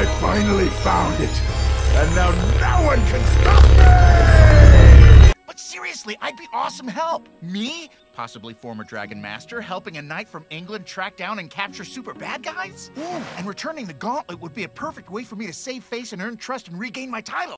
I finally found it. And now no one can stop me! But seriously, I'd be awesome help. Me? Possibly former Dragon Master, helping a knight from England track down and capture super bad guys? Ooh, and returning the gauntlet would be a perfect way for me to save face and earn trust and regain my title.